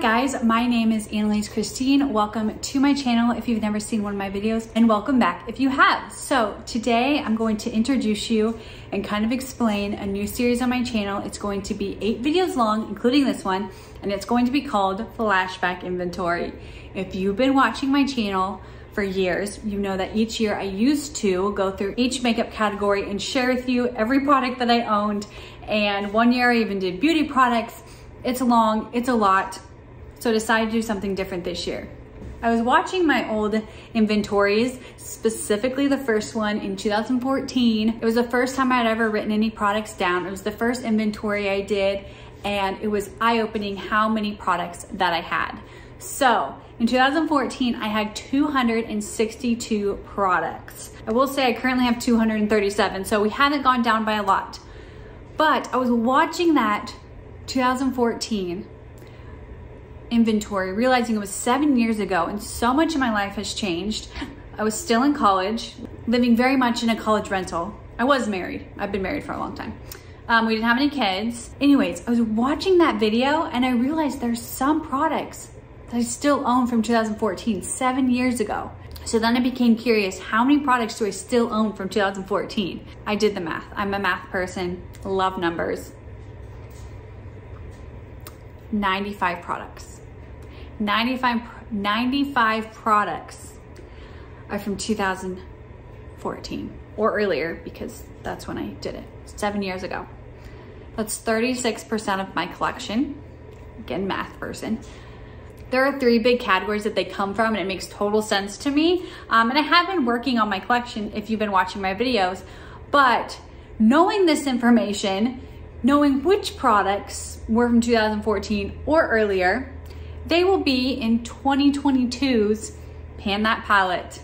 Guys, my name is Annelise Kristine. Welcome to my channel if you've never seen one of my videos and welcome back if you have. So today I'm going to introduce you and kind of explain a new series on my channel. It's going to be eight videos long, including this one, and it's going to be called Flashback Inventory. If you've been watching my channel for years, you know that each year I used to go through each makeup category and share with you every product that I owned. And one year I even did beauty products. It's long, it's a lot so I decided to do something different this year. I was watching my old inventories, specifically the first one in 2014. It was the first time I had ever written any products down. It was the first inventory I did and it was eye-opening how many products that I had. So in 2014, I had 262 products. I will say I currently have 237, so we haven't gone down by a lot. But I was watching that 2014 inventory, realizing it was seven years ago and so much of my life has changed. I was still in college, living very much in a college rental. I was married. I've been married for a long time. Um, we didn't have any kids. Anyways, I was watching that video and I realized there's some products that I still own from 2014, seven years ago. So then I became curious, how many products do I still own from 2014? I did the math. I'm a math person, love numbers. 95 products. 95, 95 products are from 2014 or earlier because that's when I did it, seven years ago. That's 36% of my collection. Again, math person. There are three big categories that they come from and it makes total sense to me. Um, and I have been working on my collection if you've been watching my videos, but knowing this information knowing which products were from 2014 or earlier, they will be in 2022's Pan That Palette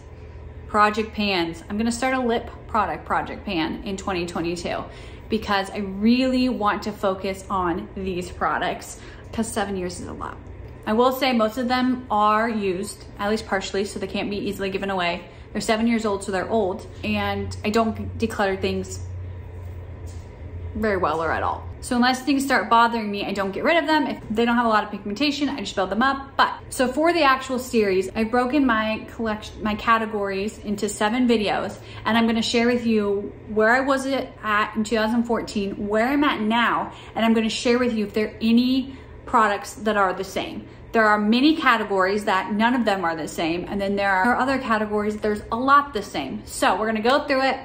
Project Pans. I'm gonna start a lip product Project Pan in 2022 because I really want to focus on these products because seven years is a lot. I will say most of them are used, at least partially, so they can't be easily given away. They're seven years old, so they're old, and I don't declutter things very well or at all. So unless things start bothering me, I don't get rid of them. If they don't have a lot of pigmentation, I just build them up. But so for the actual series, I've broken my collection, my categories into seven videos, and I'm gonna share with you where I was at in 2014, where I'm at now, and I'm gonna share with you if there are any products that are the same. There are many categories that none of them are the same, and then there are other categories, there's a lot the same. So we're gonna go through it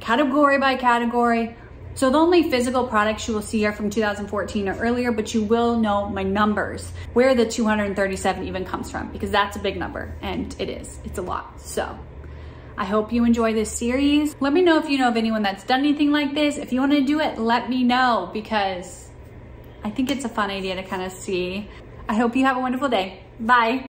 category by category, so the only physical products you will see are from 2014 or earlier, but you will know my numbers, where the 237 even comes from, because that's a big number, and it is, it's a lot, so. I hope you enjoy this series. Let me know if you know of anyone that's done anything like this. If you wanna do it, let me know, because I think it's a fun idea to kind of see. I hope you have a wonderful day. Bye.